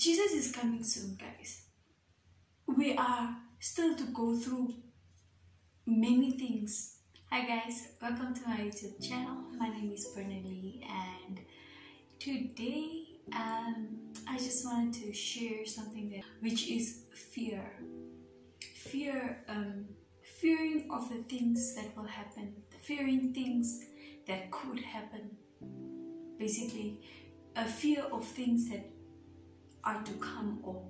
Jesus is coming soon, guys. We are still to go through many things. Hi guys, welcome to my YouTube channel. My name is Bernelee and today um, I just wanted to share something that which is fear. Fear, um, fearing of the things that will happen, fearing things that could happen. Basically, a fear of things that are to come or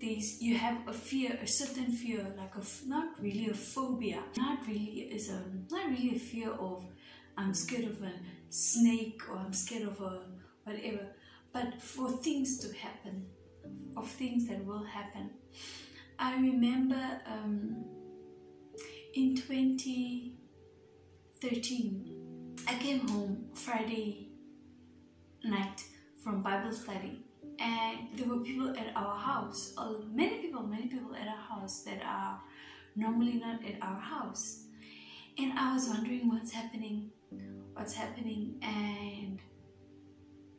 these you have a fear a certain fear like a not really a phobia not really is a not really a fear of i'm scared of a snake or i'm scared of a whatever but for things to happen of things that will happen. I remember um, in 2013 i came home friday night from bible study and there were people at our house. Uh, many people many people at our house that are normally not at our house. And i was wondering what's happening what's happening and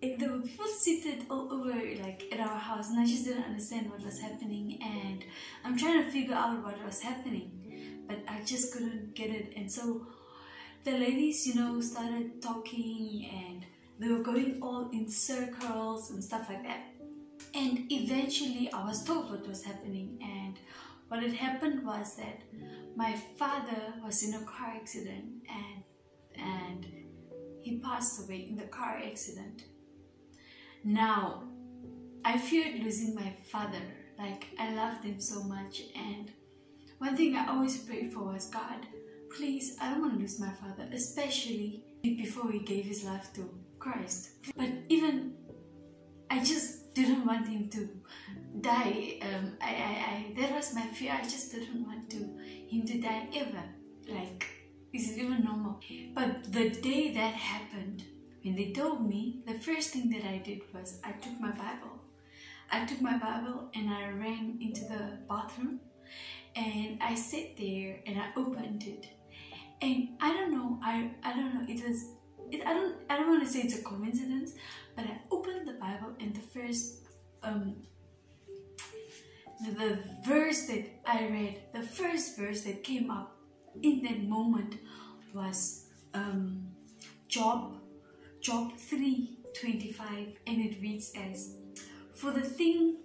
it, there were people seated all over like at our house and i just didn't understand what was happening and i'm trying to figure out what was happening but i just couldn't get it. And so the ladies you know started talking and they were going all in circles and stuff like that. And eventually i was told what was happening and what had happened was that my father was in a car accident and and he passed away in the car accident. Now i feared losing my father. Like i loved him so much and one thing i always prayed for was god please i don't want to lose my father especially before he gave his life to christ but even i just didn't want him to die. Um, I, I, I, that was my fear. I just didn't want to him to die ever. Like, is it even normal? But the day that happened, when they told me, the first thing that I did was I took my Bible. I took my Bible and I ran into the bathroom and I sat there and I opened it. And I don't know, I, I don't know, it was it, I don't I don't want to say it's a coincidence, but I opened the Bible and the first um the, the verse that I read, the first verse that came up in that moment was um Job Job 3:25 and it reads as For the thing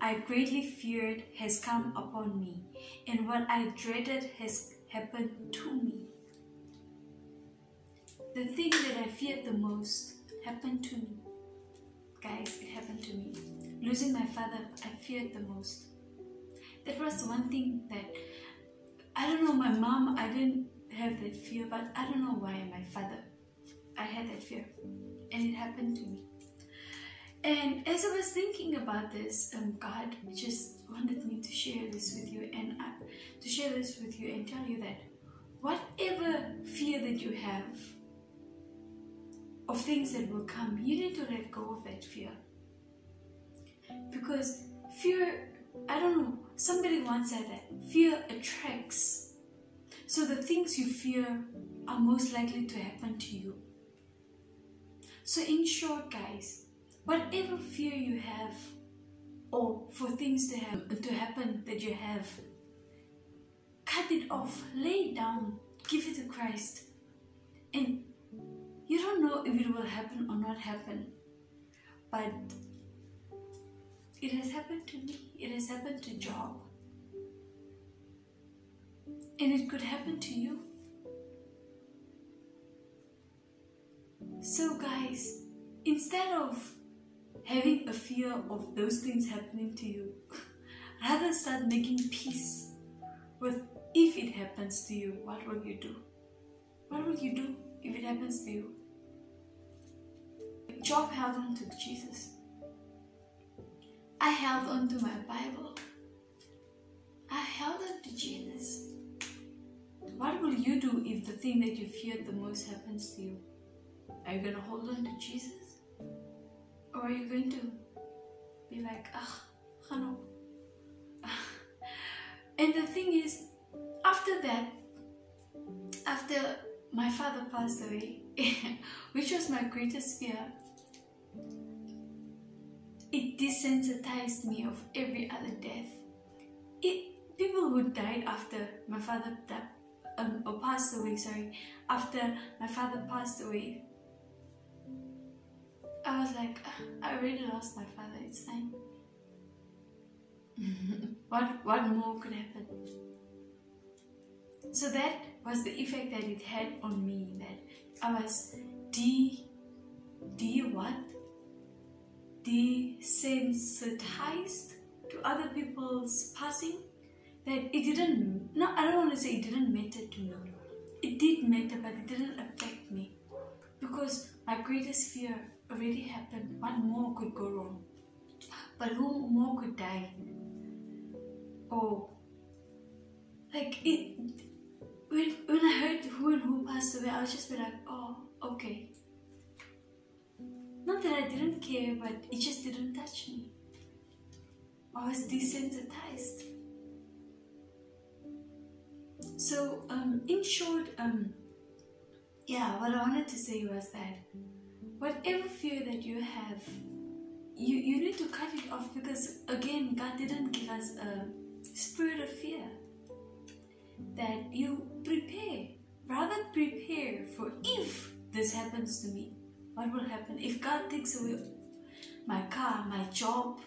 I greatly feared has come upon me, and what I dreaded has happened to me. The thing that I feared the most happened to me. Guys, it happened to me. Losing my father, I feared the most. That was the one thing that I don't know, my mom, I didn't have that fear, but I don't know why my father, I had that fear. And it happened to me. And as I was thinking about this, um, God just wanted me to share this with you and uh, to share this with you and tell you that whatever fear that you have, of things that will come, you need to let go of that fear. Because fear, I don't know, somebody once said that fear attracts. So the things you fear are most likely to happen to you. So, in short, guys, whatever fear you have, or for things to have to happen that you have, cut it off, lay it down, give it to Christ, and you don't know if it will happen or not happen. But it has happened to me. It has happened to Job. And it could happen to you. So, guys, instead of having a fear of those things happening to you, rather start making peace with if it happens to you, what will you do? What will you do if it happens to you? Job held on to Jesus. I held on to my Bible. I held on to Jesus. What will you do if the thing that you feared the most happens to you? Are you going to hold on to Jesus? Or are you going to be like, ah, Hano? And the thing is, after that, after my father passed away, which was my greatest fear, it desensitized me of every other death. It people who died after my father um, or passed away. Sorry, after my father passed away. I was like, "Ah, I already lost my father. It's fine. what what more could happen? So that was the effect that it had on me. That I was de de what desensitized to other people's passing. That it didn't. No, I don't want to say it didn't matter to me. It did matter, but it didn't affect me because my greatest fear already happened. What more could go wrong? But who more could die? Oh, like it. When when I heard who and who passed away, I was just be like, oh, okay. Not that I didn't care, but it just didn't touch me. I was desensitized. So, um, in short, um, yeah, what I wanted to say was that whatever fear that you have, you, you need to cut it off because, again, God didn't give us a spirit of fear. That you prepare, rather prepare for if this happens to me, what will happen? If God takes away my car, my job,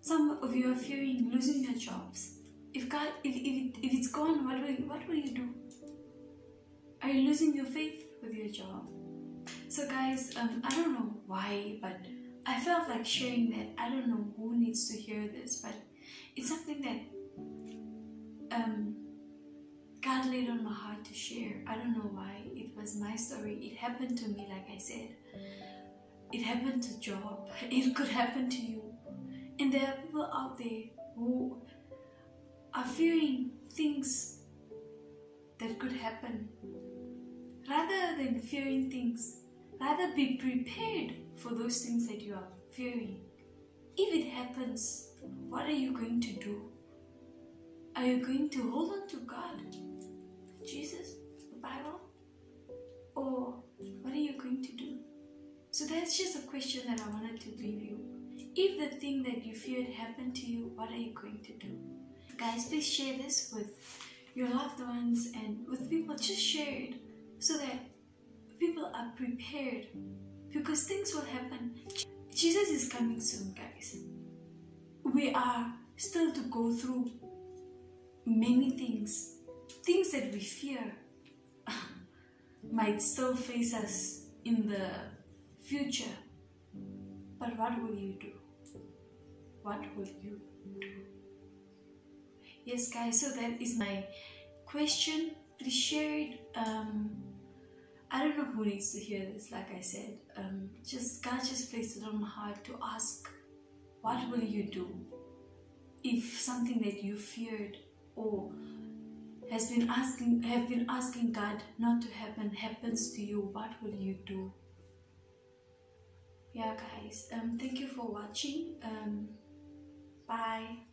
some of you are fearing losing your jobs. If God, if, if, if it's gone, what will, you, what will you do? Are you losing your faith with your job? So, guys, um, I don't know why, but I felt like sharing that. I don't know who needs to hear this, but it's something that um, God laid on my heart to share. I don't know why. It was my story. It happened to me, like I said. It happened to Job. It could happen to you. And there are people out there who are fearing things that could happen. Rather than fearing things, rather be prepared for those things that you are fearing. If it happens, what are you going to do? Are you going to hold on to God, Jesus, the Bible? Or what are you going to do? So that's just a question that I wanted to leave you. If the thing that you feared happened to you, what are you going to do? Guys, please share this with your loved ones and with people. Just share it so that people are prepared because things will happen. Jesus is coming soon, guys. We are still to go through many things, things that we fear might still face us in the future. But what will you do? What will you do? Yes, guys, so that is my question. Please share it. Um, I don't know who needs to hear this, like I said. Um, just God just placed it on my heart to ask, what will you do if something that you feared or has been asking have been asking God not to happen happens to you, what will you do? Yeah guys, um thank you for watching. Um bye.